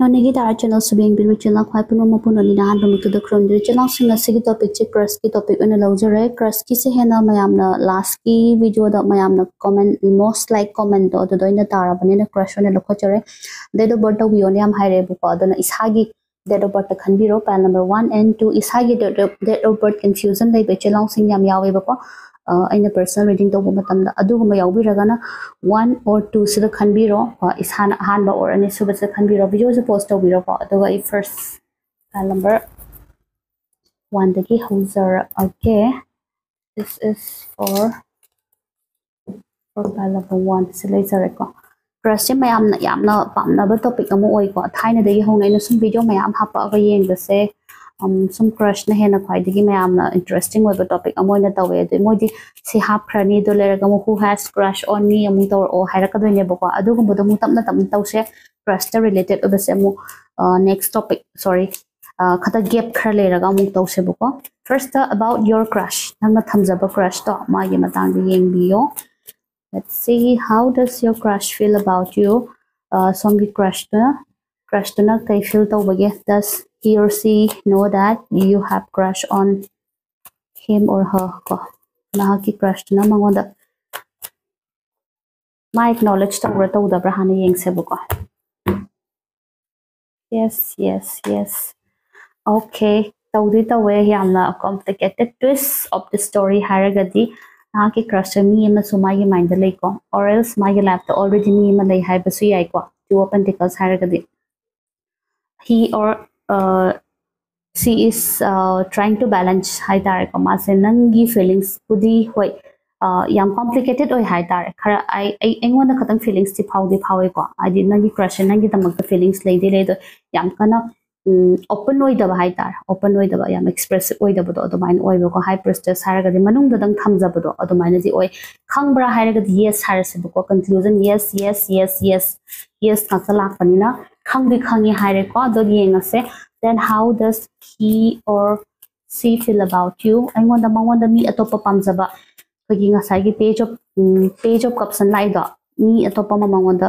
ꯅꯣꯅꯤꯒꯤ ꯗꯥꯔ channel ꯁꯨꯕꯦꯡꯕꯤꯔꯨ channel ꯈ꯭ꯋꯥꯏ ꯄꯨꯟꯕ ꯃꯄꯨꯟꯅ ꯑꯍꯥꯟꯕꯃꯛꯇꯗ ꯈꯨꯔꯨꯝꯖꯔꯤ ꯆꯦꯅꯦꯜꯁꯤꯡ ꯑꯁꯤꯒꯤ ꯇꯣꯄꯤꯛꯁꯦ ꯀ꯭ꯔꯁꯀꯤ ꯇꯣꯄꯤꯛ ꯑꯣꯏꯅ ꯂꯧꯖꯔꯦ ꯀ꯭ꯔꯁꯀꯤꯁꯦ ꯍꯦꯟꯅ ꯃꯌꯥꯝꯅ ꯂꯥꯁꯀꯤ ꯚꯤꯗꯤꯑꯣꯗ ꯃꯌꯥꯝꯅ ꯀꯣꯃꯦꯟ ꯃꯣꯁ ꯂꯥꯏꯛ ꯀꯣꯃꯦꯟꯇꯣ ꯑꯗꯨꯗ ꯑꯣꯏꯅ ꯇꯥꯔꯕꯅꯤꯅ ꯀ꯭ꯔꯁ ꯑꯣꯏꯅ ꯂꯧꯈꯠꯆꯔꯦ ꯗꯦꯠ ꯑꯣꯐ ꯕꯔth ꯇꯧꯕꯤꯌꯣꯅ ꯌꯥꯝ ꯍꯥꯏꯔꯛꯑꯦꯕꯀꯣ ꯑꯗꯨꯅ ꯏꯁꯥꯒꯤ date of ꯕꯔꯊꯇ ꯈꯟꯕꯤꯔꯣ pen number one and two ꯏꯁꯥꯒꯤ ꯗꯦꯠ ꯑꯣꯐ ꯕꯔꯊ ꯀꯟꯐ꯭ꯌꯨꯖꯟ ꯂꯩꯕ ꯏꯆꯤꯜ ꯌꯥꯝ ꯌꯥꯎꯋꯦꯕꯀꯣ ꯑꯩꯅ ꯄꯔꯁꯅꯦꯜ ꯔꯤꯗꯤꯡ ꯇꯧꯕ ꯃꯇꯝꯗ ꯑꯗꯨꯒꯨꯝꯕ ꯌꯥꯎꯕꯤꯔꯒꯅ ꯋꯥꯟ ꯑꯣꯔ ꯇꯨꯁꯤꯗ ꯈꯟꯕꯤꯔꯣ ꯏꯁꯥꯅ ꯑꯍꯥꯟꯕ ꯑꯣꯔ ꯑꯅꯤꯁꯨꯕꯁꯤꯗ ꯈꯟꯕꯤꯔꯣ ꯚꯤꯗꯤꯑꯣꯁꯦ ꯄꯣꯁ ꯇꯧꯕꯤꯔꯣꯀꯣ ꯑꯗꯨꯒ ꯑꯩ ꯐꯥꯔꯁ ꯐꯥꯏꯜ ꯅꯝꯕꯔ ꯋꯥꯟꯗꯒꯤ ꯍꯧꯖꯔꯛꯑꯒꯦ this is four four file number ꯋꯥꯟꯁꯤ ꯂꯩꯖꯔꯦꯀꯣ ꯀ꯭ꯔꯁꯁꯦ ꯃꯌꯥꯝꯅ ꯌꯥꯝꯅ ꯄꯥꯝꯅꯕ ꯇꯣꯄꯤꯛ ꯑꯃ ꯑꯣꯏꯀꯣ ꯊꯥꯏꯅꯗꯒꯤ ꯍꯧꯅ ꯑꯩꯅ ꯁꯨꯝ ꯚꯤꯗꯤꯑꯣ ꯃꯌꯥꯝ ꯍꯥꯞꯄꯛꯑꯒ ꯌꯦꯡꯕꯁꯦ सूम क्रश हेन खाई मैं इंटरेस्टिंग टॉपिक मैं से हाफ्रनी लेरगू हेज क्रश ऑन मी अमु तौर हैरकदनेबको अगम तम तम तौसे crush related next topic sorry खत गेप खर लेरगू तौसेबको फ़र्स्ट अबाउट योर क्रश नमजब क्रश तो माँ ये let's how does your crush feel about you some crush crush तो कई फील तौबगे दस he or she know that you have crush on him or her. Ko nahaki crush na mangonda ma acknowledge tawra tawda bra hana yengsebu ko yes yes yes. Okay tawdi tawe yamna complicated twist of the story haragadi nahaki crush mi ema sumagi mind the ko or else my lap the already mi ema lay hai basu yai ko. To open haragadi he or she is uh, trying to balance haitare mase nangi feelings pudi hoi uh yang complicated oi hai haitare khara i i engwan da khatam feelings ti phau di phau ko i did nangi crush nangi tamak da feelings lei de lei do yang kana open oi da hai tar open oi da yam expressive oi da bodo do mine oi ko high priestess har ga di manung da dang tham ja bodo do mine ji oi khang bra har ga yes har se ko conclusion yes yes yes yes yes ka sala pani na ꯈꯪꯗꯤ ꯈꯪꯉꯤ ꯍꯥꯏꯔꯦꯀꯣ ꯑꯗꯣ ꯌꯦꯡꯉꯁꯦ then ꯍꯥꯎ ꯗꯁ ꯍꯤ or see field about ꯌꯨ ꯑꯩꯉꯣꯟꯗ ꯃꯉꯣꯟꯗ ꯃꯤ ꯑꯇꯣꯞꯄ ꯄꯥꯝꯖꯕ ꯑꯩꯈꯣꯏꯒꯤ ꯉꯁꯥꯏꯒꯤ ꯄꯦꯖ ꯑꯣꯐ ꯄꯦꯖ ꯑꯣꯐ ꯀꯞꯁꯟ ꯂꯥꯛꯏꯗꯣ ꯃꯤ ꯑꯇꯣꯞꯄ ꯑꯃ ꯃꯉꯣꯟꯗ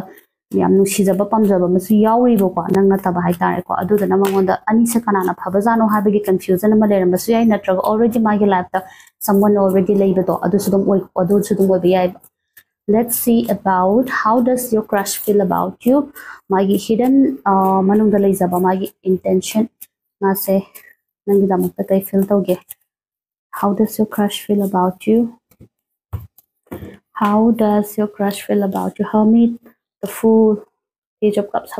ꯌꯥꯝ ꯅꯨꯡꯁꯤꯖꯕ ꯄꯥꯝꯖꯕ ꯑꯃꯁꯨ ꯌꯥꯎꯔꯤꯕꯀꯣ ꯅꯪ ꯅꯠꯇꯕ ꯍꯥꯏꯇꯥꯔꯦꯀꯣ ꯑꯗꯨꯗꯨꯅ ꯃꯉꯣꯟꯗ ꯑꯅꯤꯁꯦ ꯀꯅꯥꯅ ꯐꯕꯖꯥꯠꯅꯣ ꯍꯥꯏꯕꯒꯤ ꯀꯟꯐ꯭ꯌꯨꯖꯟ ꯑꯃ ꯂꯩꯔꯝꯕꯁꯨ ꯌꯥꯏ ꯅꯠꯇ꯭ꯔꯒ ꯑꯣꯜꯔꯦꯗꯤ ꯃꯥꯒꯤ ꯂꯥꯏꯐꯇ ꯁꯝꯋꯟ ꯑꯣꯜꯔꯦꯗꯤ ꯂꯩꯕꯗꯣ ꯑꯗꯨꯁꯨ ꯑꯗꯨꯝ ꯑꯣꯏ ꯑꯗꯨꯁꯨ ꯑꯗꯨꯝ ꯑꯣꯏꯕ ꯌꯥꯏꯕ let's see about how does your crush feel about you? Magi hidden uh, manungda leizaba magi intention mase nangidamukta kai feel tawge how does your crush feel about you? How does your crush feel about you? Hermit the fool page of cups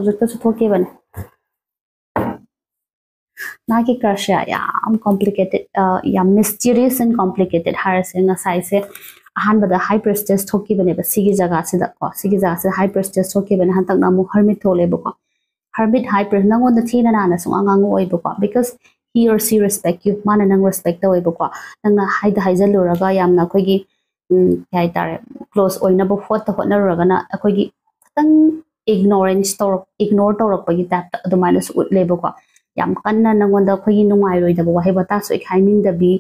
अहमद हाई prestige थोकीबने सिगी जगह से को सिगी जगह से high prestige थोकीबने हतक ना मु हरमिट थोलेबो को हरमिट हाई प्रेस नंगो न थी ना ना सुंगा गांगो ओइबो को because he or she respect you mana nang respect da oibo ko nang na haida haija luraga yamna khoi gi kai tare close oina bo hot hot na luraga na khoi gi tang ignorance to ignore to rok pagi tap adumaina su utlebo ko yam kanna nang onda khoi gi nungai roi da bo hai bata so ik haining da bi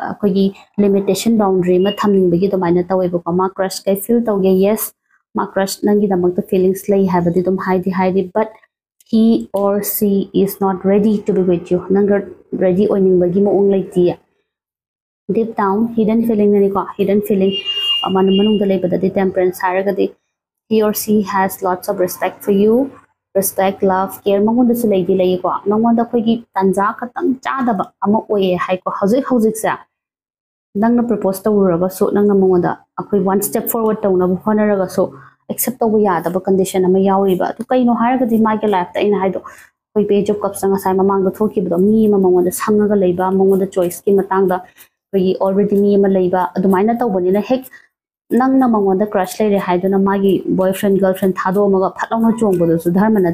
ꯑꯩꯈꯣꯏꯒꯤ limitation boundary ꯑꯃ ꯊꯝꯅꯤꯡꯕꯒꯤ ꯑꯗꯨꯃꯥꯏꯅ ꯇꯧꯋꯦꯕꯀꯣ ꯃꯥ ꯀ꯭ꯔꯁ ꯀꯩ field ꯇꯧꯒꯦ yes ꯃꯥ ꯀ꯭ꯔꯁ ꯅꯪꯒꯤꯗꯃꯛꯇ feelings ꯂꯩ ꯍꯥꯏꯕꯗꯤ ꯑꯗꯨꯝ ꯍꯥꯏꯗꯤ ꯍꯥꯏꯗꯤ but he or see is not ready to B with ꯌꯨ ꯅꯪꯒ ꯔꯦꯗꯤ ꯑꯣꯏꯅꯤꯡꯕꯒꯤ ꯃꯑꯣꯡ ꯂꯩꯇꯤꯌꯦ ꯗꯤꯞ ꯗꯥꯎꯟ ꯍꯤꯗꯟ ꯐꯤꯂꯤꯡꯅꯅꯤꯀꯣ ꯍꯤꯗꯟ ꯐꯤꯂꯤꯡ ꯃꯥꯅ ꯃꯅꯨꯡꯗ ꯂꯩꯕꯗꯗꯤ ꯇꯦꯝꯄꯔꯦꯟꯁ ꯍꯥꯏꯔꯒꯗꯤ he or she has lots of respect for you respect love care ꯃꯉꯣꯟꯗꯁꯨ ꯂꯩꯗꯤ ꯂꯩꯌꯦꯀꯣ ꯅꯉꯣꯟꯗ ꯑꯩꯈꯣꯏꯒꯤ ꯇꯥꯟꯖꯥ ꯈꯛꯇꯪ ꯆꯥꯗꯕ ꯑꯃ ꯑꯣꯏꯌꯦ ꯍꯥꯏꯀꯣ ꯍꯧꯖꯤꯛ ꯍꯧꯖꯤꯛꯁꯦ ꯅꯪꯅ ꯄ꯭ꯔꯄꯣꯁ ꯇꯧꯔꯨꯔꯒꯁꯨ ꯅꯪꯅ ꯃꯉꯣꯟꯗ ꯑꯩꯈꯣꯏ ꯋꯥꯟ ꯁ꯭ꯇꯦꯞ ꯐꯣꯔꯋꯥꯔꯗ ꯇꯧꯅꯕ ꯍꯣꯠꯅꯔꯒꯁꯨ ꯑꯦꯛꯁꯦꯞ ꯇꯧꯕ ꯌꯥꯗꯕ ꯀꯟꯗꯤꯁꯟ ꯑꯃ ꯌꯥꯎꯔꯤꯕ ꯑꯗꯨ ꯀꯩꯅꯣ ꯍꯥꯏꯔꯒꯗꯤ ꯃꯥꯒꯤ ꯂꯥꯏꯐꯇ ꯑꯩꯅ ꯍꯥꯏꯗꯣ ꯑꯩꯈꯣꯏ ꯄꯦꯖ ꯑꯣꯐ ꯀꯞꯁꯇ ꯉꯁꯥꯏ ꯃꯃꯥꯡꯗ ꯊꯣꯛꯈꯤꯕꯗꯣ ꯃꯤ ꯑꯃ ꯃꯉꯣꯟꯗ ꯁꯪꯉꯒ ꯂꯩꯕ ꯃꯉꯣꯟꯗ ꯆꯣꯏꯁꯀꯤ ꯃꯇꯥꯡꯗ ꯑꯩꯈꯣꯏꯒꯤ ꯑꯣꯜꯔꯦꯗꯤ ꯃꯤ ꯑꯃ ꯂꯩꯕ ꯑꯗꯨꯃꯥꯏꯅ ꯇꯧꯕꯅꯤꯅ ꯍꯦꯛ नंगना मंगोंद क्रश लेरे ना मागी बॉयफ्रेंड गर्लफ्रेंड थादो मगा में चोंबदो सु ना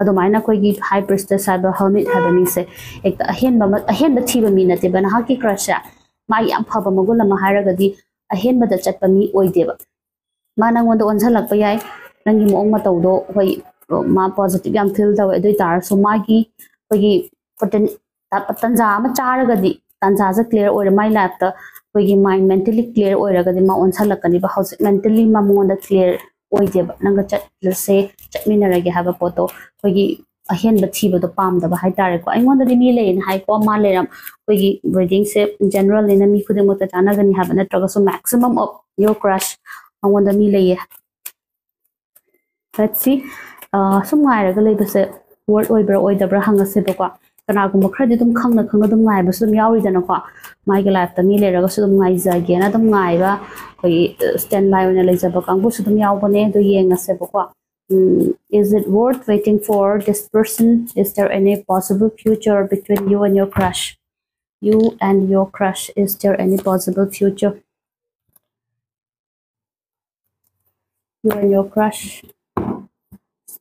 तो मायना कोई हाई प्रिस्टेस हाइब है बनी से एक अहिन बम अहेन बथीब मी नते बनहा की क्रश या माई याम फब मगुल म हाइरगदी अहेन बद चटप मी ओइदेब मा नंगोंद ओंझल लप याई नंगी मोंग मतौदो होई मा पॉजिटिव फील तार सो कोई पतन तंजा म चारगदी तंजा clear or my life ꯑꯩꯈꯣꯏꯒꯤ ꯃꯥꯏꯟ ꯃꯦꯟꯇꯦꯂꯤ ꯀ꯭ꯂꯤꯌꯔ ꯑꯣꯏꯔꯒꯗꯤ ꯃꯥ ꯑꯣꯟꯁꯜꯂꯛꯀꯅꯤꯕ ꯍꯧꯖꯤꯛ ꯃꯦꯟꯇꯦꯂꯤ ꯃꯉꯣꯟꯗ ꯀ꯭ꯂꯤꯌꯔ ꯑꯣꯏꯗꯦꯕ ꯅꯪꯒ ꯆꯠꯂꯁꯦ ꯆꯠꯃꯤꯟꯅꯔꯒꯦ ꯍꯥꯏꯕ ꯄꯣꯠꯇꯣ ꯑꯩꯈꯣꯏꯒꯤ ꯑꯍꯦꯟꯕ ꯊꯤꯕꯗꯣ ꯄꯥꯝꯗꯕ ꯍꯥꯏꯇꯥꯔꯦꯀꯣ ꯑꯩꯉꯣꯟꯗꯗꯤ ꯃꯤ ꯂꯩꯌꯦꯅ ꯍꯥꯏꯀꯣ ꯃꯥ ꯂꯩꯔꯝ ꯑꯩꯈꯣꯏꯒꯤ ꯔꯤꯗꯤꯡꯁꯦ ꯖꯦꯅꯔꯦꯜꯅꯤꯅ ꯃꯤ ꯈꯨꯗꯤꯡꯃꯛꯇ ꯆꯥꯟꯅꯒꯅꯤ ꯍꯥꯏꯕ ꯅꯠꯇ꯭ꯔꯒꯁꯨ ꯃꯦꯛꯁꯤꯃꯝ ꯑꯣꯐ ꯌꯣꯔ ꯀ꯭ꯔꯁ ꯃꯉꯣꯟꯗ ꯃꯤ ꯂꯩꯌꯦ let's see ꯁꯨꯝ ꯉꯥꯏꯔꯒ ꯂꯩꯕꯁꯦ ꯋꯥꯔꯗ ꯑꯣꯏꯕ꯭ꯔꯥ ꯑꯣꯏꯗꯕ꯭ꯔꯥ ꯍꯪꯉꯁꯦꯕꯀꯣ ꯀꯅꯥꯒꯨꯝꯕ ꯈꯔꯗꯤ ꯑꯗꯨꯝ ꯈꯪꯅ ꯈꯪꯅ ꯑꯗꯨꯝ ꯉꯥꯏꯕꯁꯨ ꯑꯗꯨꯝ ꯌꯥꯎꯔꯤꯗꯅꯀꯣ ꯃꯥꯒꯤ ꯂꯥꯏꯐꯇ ꯃꯤ ꯂꯩꯔꯒꯁꯨ ꯑꯗꯨꯝ ꯉꯥꯏꯖꯒꯦꯅ ꯑꯗꯨꯝ ꯉꯥꯏꯕ ꯑꯩꯈꯣꯏꯒꯤ ꯁ꯭ꯇꯦꯟ ꯕꯥꯏ ꯑꯣꯏꯅ ꯂꯩꯖꯕ ꯀꯥꯡꯕꯨꯁꯨ ꯑꯗꯨꯝ ꯌꯥꯎꯕꯅꯦ ꯑꯗꯨ ꯌꯦꯡꯉꯁꯦꯕꯀꯣ is it worth waiting for this person is there any possible future between you and your crush you and your crush is there any possible future you and your crush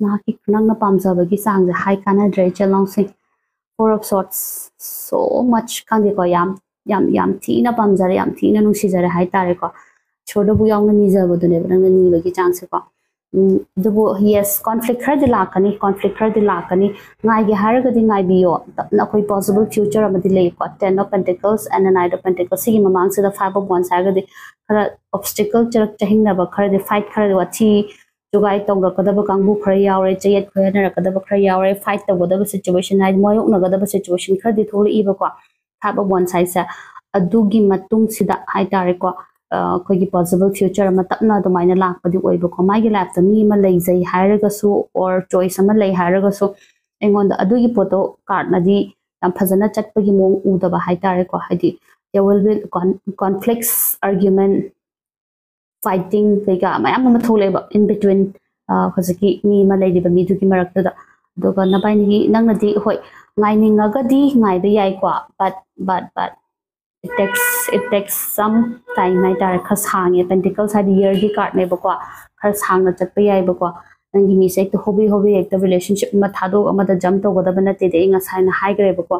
ꯅꯍꯥꯛꯀꯤ ꯅꯪꯅ ꯄꯥꯝꯖꯕꯒꯤ ꯆꯥꯡꯁꯦ ꯍꯥꯏ ꯀꯥꯟꯅꯗ꯭ꯔꯦ ꯏꯆꯤꯜ ꯏꯅꯥꯎꯁꯤꯡ ꯐꯣꯔ ꯑꯣꯐ ꯁꯣꯔꯠꯁ ꯁꯣ ꯃꯆ ꯈꯪꯗꯦꯀꯣ ꯌꯥꯝ ꯌꯥꯝ ꯌꯥꯝ ꯊꯤꯅ ꯄꯥꯝꯖꯔꯦ ꯌꯥꯝ ꯊꯤꯅ ꯅꯨꯡꯁꯤꯖꯔꯦ ꯍꯥꯏꯇꯥꯔꯦꯀꯣ ꯏꯁꯣꯔꯗꯕꯨ ꯌꯥꯎꯅ ꯅꯤꯖꯕꯗꯨꯅꯦꯕ ꯅꯪꯅ ꯅꯤꯕꯒꯤ ꯆꯥꯡꯁꯦꯀꯣ ꯑꯗꯨꯕꯨ ꯌꯦꯁ ꯀꯣꯟꯐ꯭ꯂꯤꯛ ꯈꯔꯗꯤ ꯂꯥꯛꯀꯅꯤ ꯀꯣꯟꯐ꯭ꯂꯤꯛ ꯈꯔꯗꯤ ꯂꯥꯛꯀꯅꯤ ꯉꯥꯏꯒꯦ ꯍꯥꯏꯔꯒꯗꯤ ꯉꯥꯏꯕꯤꯌꯣ ꯇꯞꯅ ꯑꯩꯈꯣꯏ ꯄꯣꯁꯤꯕꯜ ꯐ꯭ꯌꯨꯆꯔ ꯑꯃꯗꯤ ꯂꯩꯀꯣ ten of ꯄꯦꯟꯇꯤꯀꯜꯁ N night of ꯄꯦꯟꯇꯤꯀꯜꯁ ꯁꯤꯒꯤ ꯃꯃꯥꯡꯁꯤꯗ ꯐꯥꯏꯚ ꯑꯣꯐ ꯋꯥꯟꯁ ꯍꯥꯏꯔꯒꯗꯤ ꯈꯔ ꯑꯣꯕꯁꯇꯤꯀꯜ ꯆꯔꯛ ꯆꯍꯤꯡꯅꯕ ꯈꯔꯗꯤ ꯐꯥꯏꯠ ꯈꯔꯗꯤ ꯋꯥꯊꯤ ꯖꯨꯒꯥꯏ ꯇꯧꯔꯛꯀꯗꯕ ꯀꯥꯡꯕꯨ ꯈꯔ ꯌꯥꯎꯔꯦ ꯆꯌꯦꯠ ꯈꯣꯏꯍꯟꯅꯔꯛꯀꯗꯕ ꯈꯔ ꯌꯥꯎꯔꯦ ꯐꯥꯏꯠ ꯇꯧꯒꯗꯕ ꯁꯤꯆꯨꯋꯦꯁꯟ ꯍꯥꯏꯗꯤ ꯃꯥꯌꯣꯛꯅꯒꯗꯕ ꯁꯤꯆꯨꯋꯦꯁꯟ ꯈꯔꯗꯤ ꯊꯣꯛꯂꯛꯏꯕꯀꯣ ꯐꯥꯏꯚ ꯑꯣꯐ ꯋꯥꯟ ꯁꯥꯏꯖꯁꯦ ꯑꯗꯨꯒꯤ ꯃꯇꯨꯡꯁꯤꯗ ꯍꯥꯏꯇꯥꯔꯦꯀꯣ ꯑꯩꯈꯣꯏꯒꯤ ꯄꯣꯁꯤꯕꯜ ꯐ꯭ꯌꯨꯆꯔ ꯑꯃ ꯇꯞꯅ ꯑꯗꯨꯃꯥꯏꯅ ꯂꯥꯛꯄꯗꯤ ꯑꯣꯏꯕꯀꯣ ꯃꯥꯒꯤ ꯂꯥꯏꯐꯇ ꯃꯤ ꯑꯃ ꯂꯩꯖꯩ ꯍꯥꯏꯔꯒꯁꯨ ꯑꯣꯔ ꯆꯣꯏꯁ ꯑꯃ ꯂꯩ ꯍꯥꯏꯔꯒꯁꯨ ꯑꯩꯉꯣꯟꯗ ꯑꯗꯨꯒꯤ ꯄꯣꯠꯇꯣ ꯀꯥꯔꯠꯅꯗꯤ ꯌꯥꯝ ꯐꯖꯅ ꯆꯠꯄꯒꯤ ꯃꯑꯣꯡ ꯎꯗꯕ ꯍꯥꯏꯇꯥꯔꯦꯀꯣ ꯍꯥꯏꯗꯤ there will be conflicts argument fighting kaya mayam ma thole in between khazaki mi ma lady ba mi du ki marak da do ga na bai ni nang na di hoi ngai ni nga ga di ngai ba yai kwa but but but it takes it takes some time nai tar khas hang ye pentacles had year gi card ne ba kwa khas hang na chat pa yai ba kwa nang gi mi se ek to hobby hobby ek to relationship ma thado ga ma da jump to ga da ba na te de nga sai na hai gre ba kwa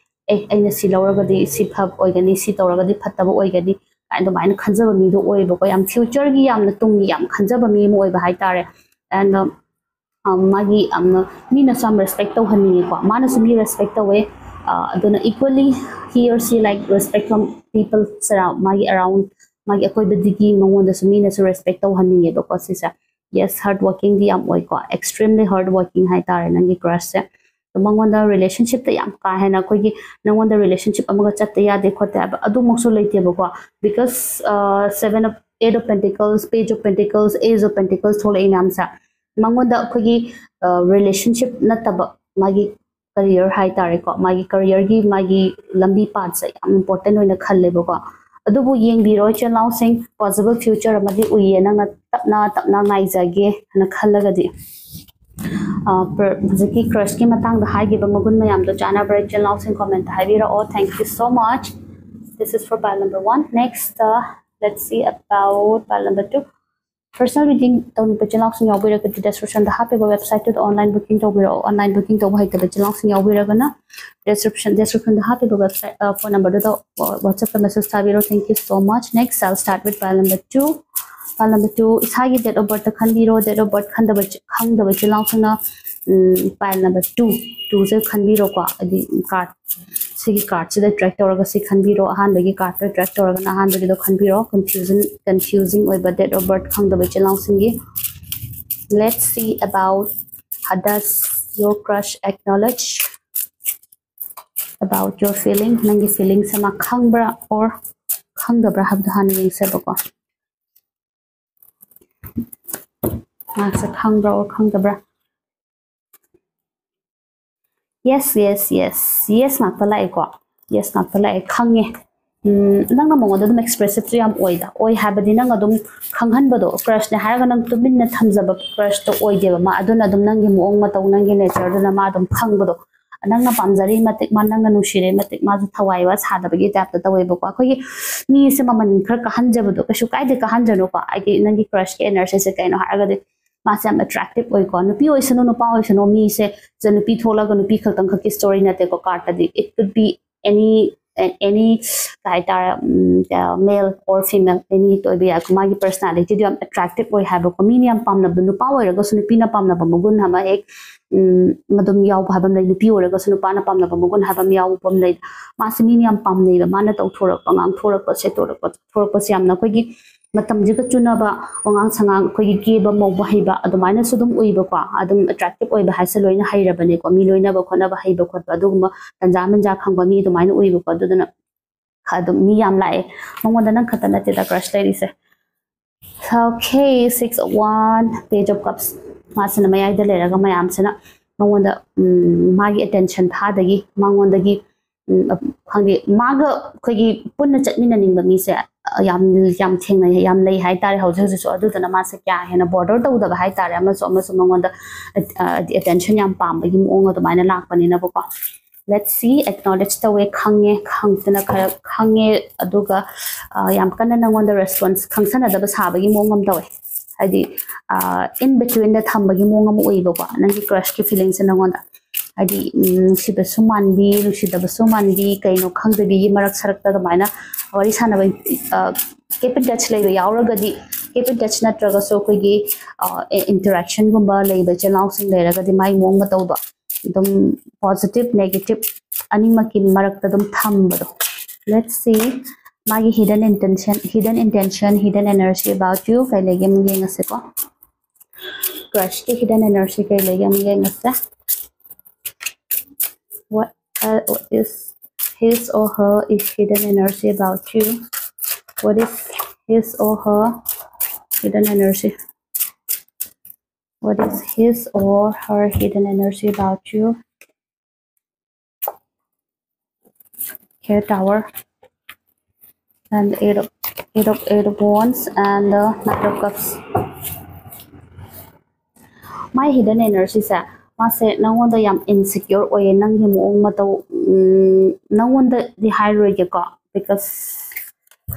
ꯑꯦ ꯑꯩꯅ ꯁꯤ ꯂꯧꯔꯒꯗꯤ ꯁꯤ ꯐꯕ ꯑꯣꯏꯒꯅꯤ ꯁꯤ ꯇꯧꯔꯒꯗꯤ ꯐꯠꯇꯕ ꯑꯣꯏꯒꯅꯤ ꯀꯥꯏꯅ ꯑꯗꯨꯃꯥꯏꯅ ꯈꯟꯖꯕ ꯃꯤꯗꯣ ꯑꯣꯏꯌꯦꯕꯀꯣ ꯌꯥꯝ ꯐ꯭ꯌꯨꯆꯔꯒꯤ ꯌꯥꯝꯅ ꯇꯨꯡꯒꯤ ꯌꯥꯝ ꯈꯟꯖꯕ ꯃꯤ ꯑꯃ ꯑꯣꯏꯕ ꯍꯥꯏꯇꯥꯔꯦ ꯑꯦꯟ ꯃꯥꯒꯤ ꯌꯥꯝꯅ ꯃꯤꯅꯁꯨ ꯌꯥꯝ ꯔꯦꯁꯄꯦꯛ ꯇꯧꯍꯟꯅꯤꯡꯉꯦꯀꯣ ꯃꯥꯅꯁꯨ ꯃꯤ ꯔꯦꯁꯄꯦꯛ ꯇꯧꯋꯦ ꯑꯗꯨꯅ equally he or she like respect from people ꯃꯥꯒꯤ ꯑꯔꯥꯎꯟ ꯃꯥꯒꯤ ꯑꯀꯣꯏꯕꯗꯒꯤ ꯃꯉꯣꯟꯗꯁꯨ ꯃꯤꯅꯁꯨ ꯔꯦꯁꯄꯦꯛ ꯇꯧꯍꯟꯅꯤꯡꯉꯦꯕꯀꯣ ꯁꯤꯁꯦ ꯌꯦꯁ ꯍꯥꯔꯗ ꯋꯥꯔꯀꯤꯡꯗꯤ ꯌꯥꯝ ꯑꯣꯏꯀꯣ ꯑꯦꯛꯁꯇ꯭ꯔꯤꯝꯂꯤ ꯍꯥꯔꯗ ꯋꯥꯔꯀꯤꯡ ꯍꯥꯏꯇꯥꯔꯦ ꯅꯪꯒꯤ ꯀ꯭ꯔꯁꯁꯦ तो मंगोंदा रिलेशनशिप तो याम का है कोई की रिलेशनशिप अमग चत्ते याद देखो ते अब अदु मक्सो लेते बको because seven of eight of pentacles page of pentacles ace of pentacles थोले इनाम सा मंगोंदा कोई की रिलेशनशिप नतब मागी करियर हाई तारे को मागी करियर की मागी लंबी पाथ से याम इंपॉर्टेंट होने खल ले बको अदुबु येंग बिरो चलाउ सिंह पॉसिबल फ्यूचर अमदी उये ना तपना तपना नाइजागे ना खल लगदी ꯍꯧꯖꯤꯛꯀꯤ ꯀ꯭ꯔꯁꯀꯤ ꯃꯇꯥꯡꯗ ꯍꯥꯏꯈꯤꯕ ꯃꯒꯨꯟ ꯃꯌꯥꯝꯗꯣ ꯆꯥꯟꯅꯕ꯭ꯔꯥ ꯏꯆꯤꯜꯅꯥꯎꯁꯤꯡ ꯀꯣꯃꯦꯟꯇ ꯍꯥꯏꯕꯤꯔꯛꯑꯣ thank you so ꯃꯆ this is for pile number one next uh, let's see about pile number two personal reading ꯇꯧꯅꯤꯡꯕ ꯆꯤꯜꯅꯥꯎꯁꯤꯡ ꯌꯥꯎꯕꯤꯔꯒꯗꯤ ꯗꯦꯁꯀ꯭ꯔꯤꯞꯁꯟꯗ ꯍꯥꯞꯄꯤꯕ ꯋꯦꯕꯁꯥꯏꯠꯇꯨꯗ ꯑꯣꯟꯂꯥꯏꯟ ꯕꯨꯀꯤꯡ ꯇꯧꯕꯤꯔꯛꯑꯣ ꯑꯣꯟꯂꯥꯏꯟ ꯕꯨꯀꯤꯡ ꯇꯧꯕ ꯍꯩꯇꯕ ꯆꯤꯜꯅꯥꯎꯁꯤꯡ ꯌꯥꯎꯕꯤꯔꯒꯅ ꯗꯦꯁꯀ꯭ꯔꯤꯞꯁꯟ ꯗꯦꯁꯀ꯭ꯔꯤꯞꯁꯟꯗ ꯍꯥꯞꯄꯤꯕ ꯋꯦꯕꯁꯥꯏꯠ ꯐꯣꯟ ꯅꯝꯕꯔꯗꯨꯗ ꯋꯥꯆꯞꯇ message ꯊꯥꯕꯤꯔꯣ thank you so ꯃꯆ next I'll start with pile number two pile pile number two इसागे date of birth खनबीरो date of birth खनदब खनदब चलाउसना पाल नंबर टू टू से खनबीरो को आदि कार्ड से की कार्ड से ट्रैक तोरग से खनबीरो आहान लगे कार्ड पे ट्रैक तोरग ना आहान लगे दो खनबीरो कंफ्यूजन कंफ्यूजिंग ओइ बट डेट ऑफ़ बर्थ खनदब चलाउसिंगे let's see about हदस your crush acknowledge about your feeling नंगे फीलिंग्स और खंगब्रा हब mà sẽ không rồi, không được ra. Yes yes yes. Yes mà phải lại quá yes mà phải lại không nghe. Nang na mong adum expressive to yam oida oi habadi nang adum khanghan bado crush na haraga mình tumin na thamjaba crush to oide mà ma là adum nang gi muong ma taw nang gi nature là ma adum không bado पाजरी मनुरे मजु थवाई सादी type तवेबको अखोई से मम खर कहजबद कई कहजनोको नगे क्रश के एनर्स से कहो है मैं अट्रैक्टिव होको नुपीसनो नुपनो मे से नुपी थोलग नुपी खत खी स्टोरी नाते कार्ड तीन it could be any any any uh, male or female any to be a kumagi personality do attractive or have a comedian am pam na nu pa ga sunu pina pam na ba hama ek madum yau ba bam lai nu pi oi ga sunu pana pam na ba mugun ha pam lai ma am pam nei ba mana to thorak pa ngang thorak pa se thorak pa thorak pa siam na मतमजिग चुनाब वंगांग संगांग कोई केब मौब हैबा अदमाइना सुदुम उइबको अदम attractive उइब हाइसे लोइना हाइरबने को मी लोइना बखोनाब HYBE खोटबा लाए मंगोदा नंग खतन नते दा क्रश लेरी से ओके 601 पेज ऑफ़ कप्स ꯈꯪꯗꯦ ꯃꯥꯒ ꯑꯩꯈꯣꯏꯒꯤ ꯄꯨꯟꯅ ꯆꯠꯃꯤꯟꯅꯅꯤꯡꯕ ꯃꯤꯁꯦ ꯌꯥꯝ ꯌꯥꯝ ꯊꯦꯡꯅꯩ ꯌꯥꯝ ꯂꯩ ꯍꯥꯏꯇꯥꯔꯦ ꯍꯧꯖꯤꯛ ꯍꯧꯖꯤꯛꯁꯨ ꯑꯗꯨꯗꯨꯅ ꯃꯥꯁꯦ ꯀꯌꯥ ꯍꯦꯟꯅ ꯕꯣꯔꯗꯔ ꯇꯧꯗꯕ ꯍꯥꯏꯇꯥꯔꯦ ꯑꯃꯁꯨ ꯑꯃꯁꯨ ꯃꯉꯣꯟꯗ ꯑꯦꯇꯦꯟꯁꯟ ꯌꯥꯝ ꯄꯥꯝꯕꯒꯤ ꯃꯑꯣꯡ ꯑꯗꯨꯃꯥꯏꯅ ꯂꯥꯛꯄꯅꯤꯅꯕꯀꯣ let's see acknowledge tawwe khange khangtana khara khange aduga yam kana nangonda response khangsanadaba sabagi mongam tawwe hadi in between the thambagi mongam uiba ko nangi crush ki feelings nangonda केपिन touch लेपिन touch नगसो अगर interaction लेब चलाउसी माई मोंग तौब अम positive negative अनेकद let's see मागे hidden intention hidden intention hidden energy about you कई लेगे क्रश के हिडन एनर्जी कई लेगे what uh, is his or her hidden energy about you? What is his or her hidden energy? What is his or her hidden energy about you? Here tower. And eight of eight of eight of wands and the knight of cups. My hidden energy is ꯃꯥꯁꯦ ꯅꯪꯉꯣꯟꯗ ꯌꯥꯝ insecure ꯑꯣꯏꯌꯦ ꯅꯪꯒꯤ ꯃꯑꯣꯡ ꯃꯇꯧ ꯅꯪꯉꯣꯟꯗꯗꯤ ꯍꯥꯏꯔꯣꯏꯒꯦꯀꯣ because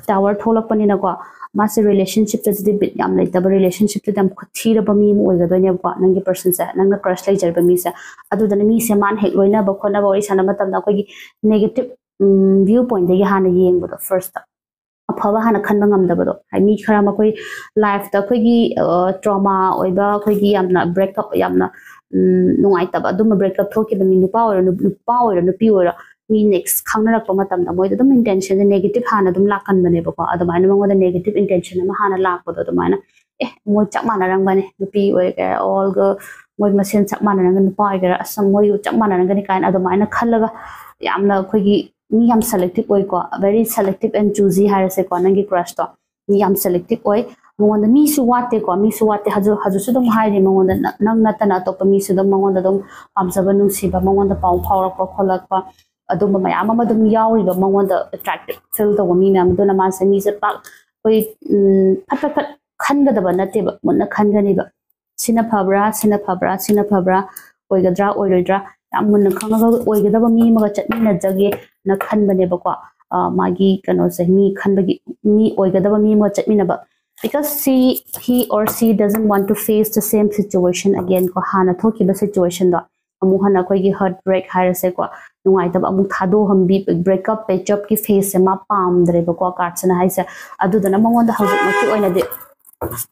tower ꯊꯣꯛꯂꯛꯄꯅꯤꯅꯀꯣ ꯃꯥꯁꯦ ꯔꯤꯂꯦꯁꯟꯁꯤꯞꯇꯗꯤ bit ꯌꯥꯝ ꯂꯩꯇꯕ ꯔꯤꯂꯦꯁꯟꯁꯤꯞꯇꯨꯗ ꯌꯥꯝ ꯊꯤꯔꯕ ꯃꯤ ꯑꯃ ꯑꯣꯏꯒꯗꯣꯏꯅꯦꯕꯀꯣ ꯅꯪꯒꯤ ꯄꯔꯁꯟꯁꯦ ꯅꯪꯅ ꯀ꯭ꯔꯁ ꯂꯩꯖꯔꯤꯕ ꯃꯤꯁꯦ ꯑꯗꯨꯗꯨꯅ ꯃꯤꯁꯦ ꯃꯥꯅ ꯍꯦꯛ ꯂꯣꯏꯅꯕ ꯈꯣꯠꯅꯕ ꯋꯥꯔꯤ ꯁꯥꯟꯅꯕ ꯃꯇꯝꯗ ꯑꯩꯈꯣꯏꯒꯤ ꯅꯦꯒꯦꯇꯤꯞ ꯚ꯭ꯌꯨ ꯄꯣꯏꯟꯠꯇꯒꯤ ꯍꯥꯟꯅ ꯌꯦꯡꯕꯗꯣ ꯐꯥꯔꯁꯇ ꯑꯐꯕ ꯍꯥꯟꯅ ꯈꯟꯕ ꯉꯝꯗꯕꯗꯣ ꯍꯥꯏꯗꯤ ꯃꯤ ꯈꯔ ꯑꯩꯈꯣꯏ ꯂꯥꯏꯐꯇ ꯑꯩꯈꯣꯏꯒꯤ ꯇ꯭ꯔꯣꯃꯥ ꯑꯣꯏꯕ ꯑꯩꯈꯣꯏꯒꯤ ꯌꯥꯝꯅ ꯕ꯭ꯔꯦꯛꯑꯞ ꯌꯥꯝꯅ ꯅꯨꯡꯉꯥꯏꯇꯕ ꯑꯗꯨꯝꯕ ꯕ꯭ꯔꯦꯛꯑꯞ ꯊꯣꯛꯈꯤꯕ ꯃꯤ ꯅꯨꯄꯥ ꯑꯣꯏꯔꯣ ꯅꯨꯄꯥ ꯑꯣꯏꯔꯣ ꯅꯨꯄꯤ ꯑꯣꯏꯔꯣ ꯃꯤ ꯅꯦꯛꯁ ꯈꯪꯅꯔꯛꯄ ꯃꯇꯝꯗ ꯃꯣꯏꯗ ꯑꯗꯨꯝ ꯏꯟꯇꯦꯟꯁꯟꯁꯦ ꯅꯦꯒꯦꯇꯤꯚ ꯍꯥꯟꯅ ꯑꯗꯨꯝ ꯂꯥꯛꯀꯟꯕꯅꯦꯕꯀꯣ ꯑꯗꯨꯃꯥꯏꯅ ꯃꯉꯣꯟꯗ ꯅꯦꯒꯦꯇꯤꯚ ꯏꯟꯇꯦꯟꯁꯟ ꯑꯃ ꯍꯥꯟꯅ ꯂꯥꯛꯄꯗꯣ ꯑꯗꯨꯃꯥꯏꯅ ꯑꯦ ꯃꯣꯏ ꯆꯞ ꯃꯥꯟꯅꯔꯝꯒꯅꯤ ꯅꯨꯄꯤ ꯑꯣꯏꯒꯦꯔꯥ ꯑꯣꯜꯒ ꯃꯣꯏ ꯃꯁꯦꯟ ꯆꯞ ꯃꯥꯟꯅꯔꯝꯒꯅꯤ ꯅꯨꯄꯥ ꯑꯣꯏꯒꯦꯔꯥ ꯑꯁ ꯃꯣꯏ ꯆꯞ ꯃꯥꯟꯅꯔꯝꯒꯅꯤ ꯀꯥꯏꯅ ꯑꯗꯨꯃꯥꯏꯅ ꯈꯜꯂꯒ ꯌꯥꯝꯅ ꯑꯩꯈꯣꯏꯒꯤ ꯃꯤ ꯌꯥꯝ ꯁꯦꯂꯦꯛꯇꯤꯚ ꯑꯣꯏꯀꯣ ꯚꯦꯔꯤ ꯁꯦꯂꯦꯛꯇꯤꯚ ꯑꯦꯟ ꯆꯨꯖꯤ ꯍꯥꯏꯔꯁꯦꯀꯣ ꯅꯪꯒꯤ ꯀ꯭ꯔꯁꯇꯣ ꯃꯤ ꯌꯥꯝ ꯁꯦꯂꯦꯛꯇꯤꯚ ꯑꯣꯏ ꯃꯉꯣꯟꯗ ꯃꯤꯁꯨ ꯋꯥꯠꯇꯦꯀꯣ ꯃꯤꯁꯨ ꯋꯥꯠꯇꯦ ꯍꯧꯖꯤꯛ ꯍꯧꯖꯤꯛꯁꯨ ꯑꯗꯨꯝ ꯍꯥꯏꯔꯤ ꯃꯉꯣꯟꯗ ꯅꯪ ꯅꯠꯇꯅ ꯑꯇꯣꯞꯄ ꯃꯤꯁꯨ ꯑꯗꯨꯝ ꯃꯉꯣꯟꯗ ꯑꯗꯨꯝ ꯄꯥꯝꯖꯕ ꯅꯨꯡꯁꯤꯕ ꯃꯉꯣꯟꯗ ꯄꯥꯎ ꯐꯥꯎꯔꯛꯄ ꯈꯣꯠꯂꯛꯄ ꯑꯗꯨꯝꯕ ꯃꯌꯥꯝ ꯑꯃ ꯑꯗꯨꯝ ꯌꯥꯎꯔꯤꯕ ꯃꯉꯣꯟꯗ ꯑꯦꯇ꯭ꯔꯦꯛꯇꯤꯞ ꯐꯤꯜ ꯇꯧꯕ ꯃꯤ ꯃꯌꯥꯝ ꯑꯗꯨꯅ ꯃꯥꯁꯦ ꯃꯤꯁꯦ ꯄꯥꯛ ꯑꯩꯈꯣꯏ ꯐꯠ ꯐꯠ ꯐꯠ ꯈꯟꯒꯗꯕ ꯅꯠꯇꯦꯕ ꯃꯨꯟꯅ ꯈꯟꯒꯅꯤꯕ ꯁꯤꯅ ꯐꯕ꯭ꯔꯥ ꯁꯤꯅ ꯐꯕ꯭ꯔꯥ ꯁꯤꯅ ꯐꯕ꯭ꯔꯥ ꯑꯣꯏꯒꯗ꯭ꯔꯥ ꯑꯣꯏꯔꯣꯏꯗ꯭ꯔꯥ ꯌꯥꯝ ꯃꯨꯟꯅ ꯈꯪꯉꯒ ꯑꯣꯏꯒꯗꯕ ꯃꯤ ꯑꯃꯒ ꯆꯠꯃꯤꯟꯅꯖꯒꯦꯅ ꯈꯟꯕꯅꯦꯕꯀꯣ ꯃꯥꯒꯤ ꯀꯩꯅꯣꯁꯦ ꯃꯤ ꯈꯟꯕꯒꯤ ꯃꯤ ꯑꯣꯏꯒꯗꯕ ꯃꯤ ꯑꯃꯒ ꯆꯠꯃꯤꯟꯅꯕ because she he or she doesn't want to face the same situation again ko hana thokiba situation do amu hana koi gi heartbreak hair se ko nungai tab amu thado ham bi breakup patchup ki face se ma pam dre ba ko card se na hai se adu da na mangon da hazu ma ki oina de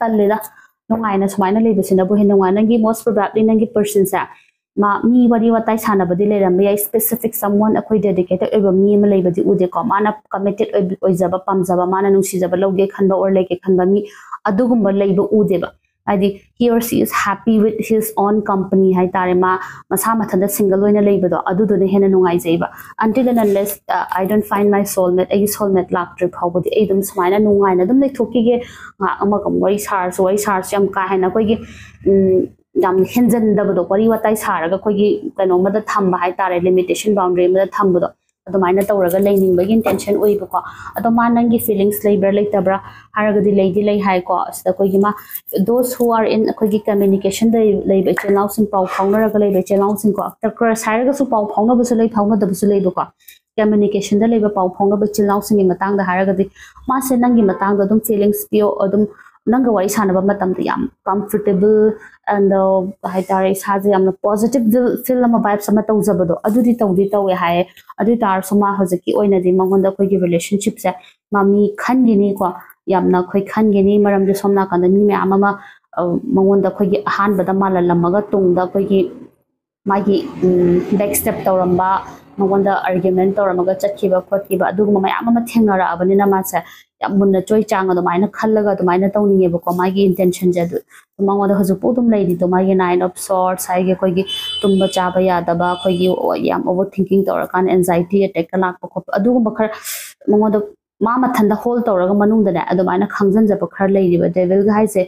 tan le da nungai na sumaina le bisina bu hin nungai na gi most probably na gi person sa मी वरी वताई सानबदि specific या specific someone अखोइ dedicated एब मी म लेबदि उदे को माना कमिटेड ओइजब पमजब माना लौगे खनब और लेगे खनब मी लेब उदेब आदि he or she is happy with his own company है तारे मा मसा मथद सिंगल ओइन लेबदो हेन नुंगाइ until and unless I don't find my soulmate a soulmate लाक्ट्रि फावबदि एदम समाइना नुंगाइ ना दम लेथोकीगे अमकम वरी सार्स वरी सार्स यम का है ꯌꯥꯝ ꯍꯦꯟꯖꯟꯗꯕꯗꯣ ꯋꯥꯔꯤ ꯋꯥꯇꯥꯏ ꯁꯥꯔꯒ ꯑꯩꯈꯣꯏꯒꯤ ꯀꯩꯅꯣꯃꯗ ꯊꯝꯕ ꯍꯥꯏꯇꯥꯔꯦ ꯂꯤꯃꯤꯇꯦꯁꯟ ꯕꯥꯎꯟꯗꯔꯤ ꯑꯃꯗ ꯊꯝꯕꯗꯣ ꯑꯗꯨꯃꯥꯏꯅ ꯇꯧꯔꯒ ꯂꯩꯅꯤꯡꯕꯒꯤ ꯏꯟꯇꯦꯟꯁꯟ ꯑꯣꯏꯕꯀꯣ ꯑꯗꯣ ꯃꯥ ꯅꯪꯒꯤ ꯐꯤꯂꯤꯡꯁ ꯂꯩꯕ꯭ꯔꯥ ꯂꯩꯇꯕ꯭ꯔꯥ ꯍꯥꯏꯔꯒꯗꯤ ꯂꯩꯗꯤ ꯂꯩ ꯍꯥꯏꯀꯣ ꯑꯁꯤꯗ ꯑꯩꯈꯣꯏꯒꯤ ꯃꯥ ꯗꯣꯁ ꯍꯨ ꯑꯥꯔ ꯏꯟ ꯑꯩꯈꯣꯏꯒꯤ ꯀꯝꯃ꯭ꯌꯨꯅꯤꯀꯦꯁꯟꯗ ꯂꯩꯕ ꯏꯆꯤꯜ ꯏꯅꯥꯎꯁꯤꯡ ꯄꯥꯎ ꯐꯥꯎꯅꯔꯒ ꯂꯩꯕ ꯏꯆꯤꯜ ꯏꯅꯥꯎꯁꯤꯡꯀꯣ ꯀ꯭ꯔꯁ ꯍꯥꯏꯔꯒꯁꯨ ꯄꯥꯎ ꯐꯥꯎꯅꯕꯁꯨ ꯂꯩ ꯐꯥꯎꯅꯗꯕꯁꯨ ꯂꯩꯕꯀꯣ ꯀꯝꯃ꯭ꯌꯨꯅꯤꯀꯦꯁꯟꯗ ꯂꯩꯕ ꯄꯥꯎ ꯐꯥꯎꯅꯕ ꯏꯆꯤꯜ ꯏꯅꯥꯎꯁꯤꯡꯒꯤ ꯃꯇꯥꯡꯗ ꯍꯥꯏꯔꯒꯗꯤ ꯃꯥꯁꯦ ꯅꯪꯒꯤ ꯃꯇꯥꯡꯗ ꯑꯗꯨꯝ ꯐꯤꯂꯤꯡꯁ ꯄꯤꯌꯣ ꯑꯗꯨꯝ नंग वारी सानब मतम तो याम एंड हाय तारे साजे याम पॉजिटिव फील अम वाइब्स अम तौजबदो अदुदी तौदी तौए हाय अदु तार समा हजकी ओइनदी मंगोंद अखोइगी रिलेशनशिप से मामी खनगिनी को यामना अखोइ खनगिनी मरम दे सोमना कंद मी मे आमा मंगोंद अखोइगी अहानबद माला स्टेप तौरम्बा मंगोंद आर्गुमेंट तौरमग चखिबा खोटिबा मासे ꯌꯥꯝ ꯃꯨꯟꯅ ꯆꯣꯏ ꯆꯥꯡ ꯑꯗꯨꯃꯥꯏꯅ ꯈꯜꯂꯒ ꯑꯗꯨꯃꯥꯏꯅ ꯇꯧꯅꯤꯡꯉꯦꯕꯀꯣ ꯃꯥꯒꯤ ꯏꯟꯇꯦꯟꯁꯟꯁꯦ ꯑꯗꯨ ꯃꯉꯣꯟꯗ ꯍꯧꯖꯤꯛꯄꯨ ꯑꯗꯨꯝ ꯂꯩꯔꯤꯗꯣ ꯃꯥꯒꯤ ꯅꯥꯏꯟ ꯑꯣꯐ ꯁꯣꯔꯠꯁ ꯍꯥꯏꯒꯤ ꯑꯩꯈꯣꯏꯒꯤ ꯇꯨꯝꯕ ꯆꯥꯕ ꯌꯥꯗꯕ ꯑꯩꯈꯣꯏꯒꯤ ꯌꯥꯝ ꯑꯣꯚꯔ ꯊꯤꯡꯀꯤꯡ ꯇꯧꯔꯀꯥꯟꯗ ꯑꯦꯟꯖꯥꯏꯇꯤ ꯑꯦꯇꯦꯛꯀ ꯂꯥꯛꯄ ꯈꯣꯠꯄ ꯑꯗꯨꯒꯨꯝꯕ ꯈꯔ ꯃꯉꯣꯟꯗ ꯃꯥ ꯃꯊꯟꯇ ꯍꯣꯜ ꯇꯧꯔꯒ ꯃꯅꯨꯡꯗꯅꯦ ꯑꯗꯨꯃꯥꯏꯅ ꯈꯪꯖꯟꯖꯕ ꯈꯔ ꯂꯩꯔꯤꯕ ꯗꯦꯚꯤꯜꯒ ꯍꯥꯏꯁꯦ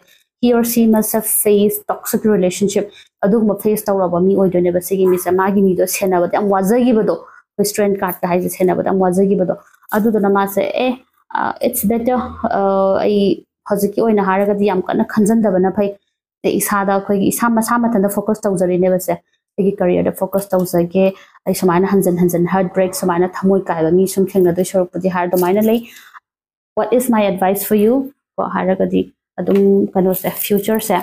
ꯍꯤ ꯑꯣꯔ ꯁꯤ ꯃꯁ ꯐꯦꯁ ꯇꯣꯛꯁꯤꯛ ꯔꯤꯂꯦꯁꯟꯁꯤꯞ ꯑꯗꯨꯒꯨꯝꯕ ꯐꯦꯁ ꯇꯧꯔꯕ ꯃꯤ ꯑꯣꯏꯗꯣꯏꯅꯦꯕ ꯁꯤꯒꯤ ꯃꯤꯁꯦ ꯃꯥꯒꯤ ꯃꯤꯗꯣ ꯁꯦꯟꯅꯕꯗ ꯌꯥꯝ ꯋꯥꯖꯈꯤꯕꯗꯣ ꯑꯩꯈꯣꯏ ꯁꯇ꯭ꯔꯦꯟ ꯀꯥꯔꯠꯀ ꯍꯥꯏꯁꯦ ꯁꯦꯟꯅꯕꯗ ꯌꯥꯝ ꯋꯥꯖꯈꯤꯕꯗꯣ ꯑꯗꯨꯗꯨꯅ ꯃꯥꯁꯦ ꯑꯦ इट्स बेटर आई हजी की ओइना हारग दी याम कन खनजन दबना फै ते इसा खै इसा मसा मतन द फोकस तौ जरि ने बसे एगे करियर द फोकस तौ जके आई समान हनजन हनजन हार्ट ब्रेक समान थमोय काइब मी सुम थेंग न दै सोरप दि हार दो माइन लै what is my advice for you को हारग दी अदुम कनो से फ्यूचर से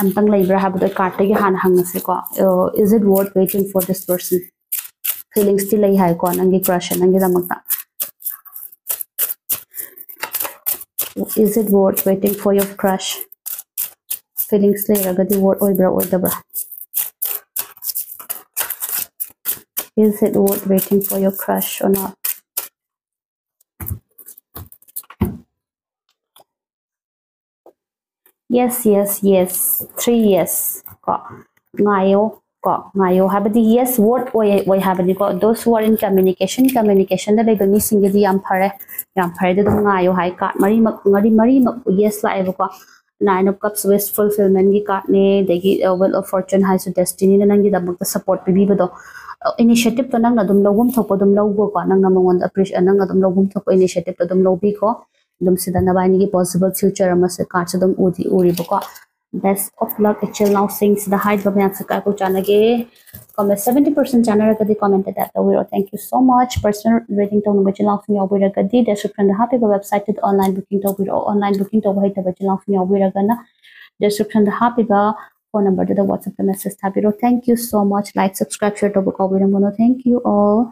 अंतंग लैब्रा हाबु द कार्ड ते गे हान हंग से को is it worth waiting for this person feeling still लै हाय को नंगी क्रश नंगी दमकता is it worth waiting for your crush? Feelings later, the word oy or the bra? Is it worth waiting for your crush or not? Yes, yes, yes. Three yes. Có. ko ngayo habadi yes word oi oi habadi ko those who are in communication communication da lego missing gi yam phare yam phare da ngayo hai ka mari mak ngari mari mak yes la ebo ko nine of cups wish fulfillment gi ka ne degi well of fortune hai so destiny na nang gi da mak support bi bi do initiative to nang na dum logum thok ko dum logo ko nang na mongon appreciate nang na dum logum thok ko initiative to dum lobi ko dum sida na bani gi possible future ma se ka se dum udi uri bo ko best of luck HL now सिंग्स द हाइट बबे आप सबका को जाना गे comment 70% जाना रखा दी comment that the way thank you so much personal rating तो बचे नाउ सिंग यावे रखा दी डिस्क्रिप्शन द हापे वेबसाइट तो ऑनलाइन बुकिंग तो भी ऑनलाइन बुकिंग तो वही तो बचे नाउ सिंग यावे रखा ना डिस्क्रिप्शन द हापे बा फोन नंबर तो द व्हाट्सएप मैसेज था भी thank you so much like subscribe share तो बको भी थैंक यू ऑल